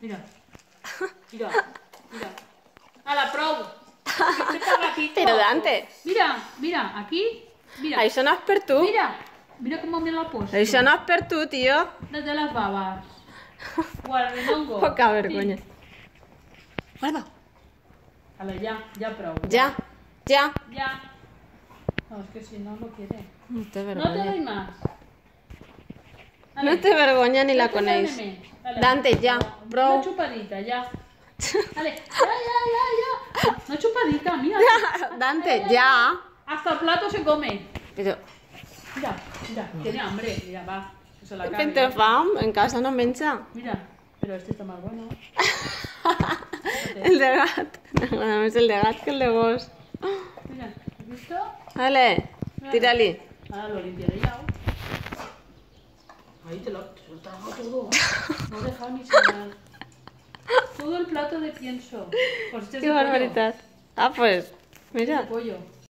Mira. Mira. Mira. A la ratito. Pero Dante. Mira, mira, aquí. Mira. No és per tu. Mira. Mira cómo me lo ha puesto. No és per tu, tio. Desde las babas. Guarrinongo. Poca vergonya. Guarda. Vale, ya, ya prou. Ja, ja. Ya. No, es que si no, no quiere. No te doy más. No té vergonya ni la Dale. Dale. Dante, ja, Una prou. chupadita, ya. Dale. Ya, ya, ya, ya. Una chupadita, mira. Dante, ja. Hasta el plato se come. Però Mira, mira, tiene hambre. Mira, va. Se la té fam, en casa no menja. Mira, pero este está más bueno. El de gat. M'agrada més el de gat que el de gos. Mira, ¿has visto? Vale, tira-li. Ahora lo limpiaré ya. Ahí te lo, tragado todo. No he dejado ni salar. Todo el plato de pienso. Pues este pollo. barbaritat. Ah, pues, mira. pollo.